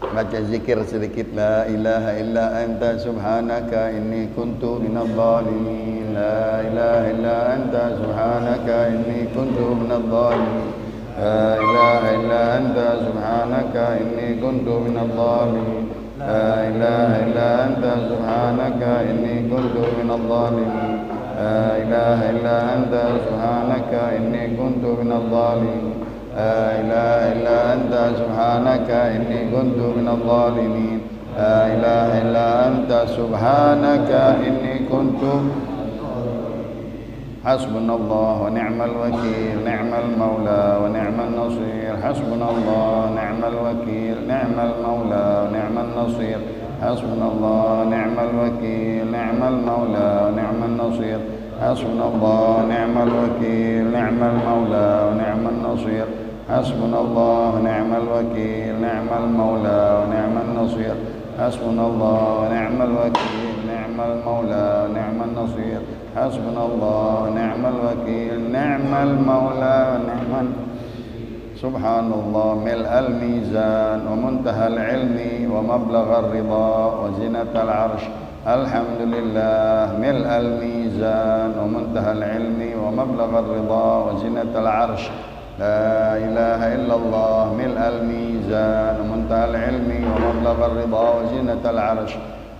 baca zikir sedikit la ilaha illa anta subhanaka inni kuntu minadh dhalimin la ilaha illa anta subhanaka inni kuntu minadh dhalimin la ilaha illa anta subhanaka inni kuntu minadh dhalimin la ilaha illa anta subhanaka inni kuntu minadh dhalimin la ilaha illa anta subhanaka inni kuntu minadh dhalimin لا إله إلا أنت سبحانك إني كنت من الظالمين. لا إله إلا أنت سبحانك إني كنت حسبنا الله ونعم الوكيل نعم المولى ونعم النصير. حسبنا الله نعم الوكيل نعم المولى ونعم النصير. حسبنا الله نعم الوكيل نعم المولى ونعم النصير. حسبنا الله نعم الوكيل نعم المولى ونعم النصير. حسبنا الله نعم الوكيل نعم المولى ونعم النصير. حسبنا الله ونعم الوكيل نعم المولى ونعم النصير. حسبنا الله نعم الوكيل نعم المولى ونعم سبحان الله ملء الميزان ومنتهى العلم ومبلغ الرضا وزنة العرش. الحمد لله ملء الميزان ومنتهى العلم ومبلغ الرضا وزنة العرش. لا إله إلا الله ملء الميزان ومنتهى العلم ومبلغ الرضا وزنة العرش.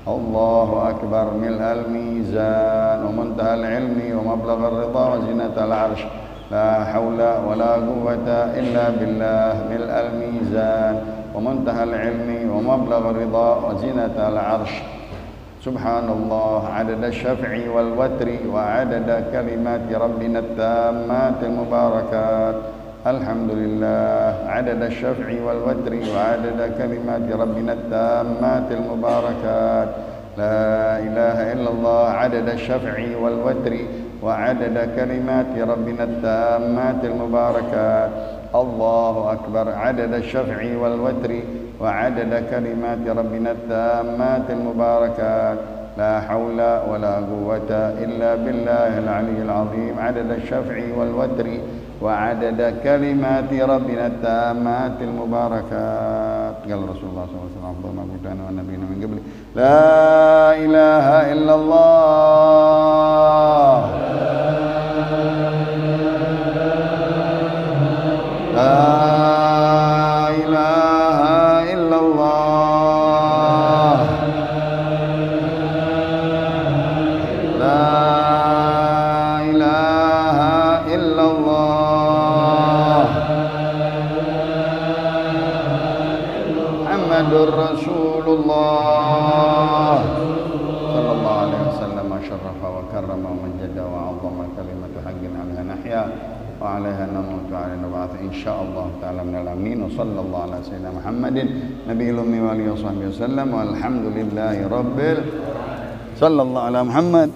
الله أكبر ملء الميزان ومنتهى العلم ومبلغ الرضا وزنة العرش. لا حول ولا قوة إلا بالله ملء الميزان ومنتهى العلم ومبلغ الرضا وزنة العرش. سبحان الله عدد الشفع والوتر وعدد كلمات ربنا التامات المباركات. الحمد لله. عدد الشفع والوتر وعدد كلمات ربنا التامات المباركات. لا إله إلا الله. عدد الشفع والوتر وعدد كلمات ربنا التامات المباركات. الله أكبر. عدد الشفع والوتر وعدد كلمات ربنا التامات المباركات. لا حول ولا قوة إلا بالله العلي العظيم. عدد الشفع والوتر وعدد كلمات ربنا التامات المباركات. قال رسول الله صلى الله عليه وسلم أفضل ما والنبيين من قبل. لا إله إلا الله. وعليها نموت وعليها نبعث. إن شاء الله تعالى من الأمين. وصلى الله على سيدنا محمد نبي الأمي وآله وصحبه وسلم والحمد لله رب صلى الله على محمد.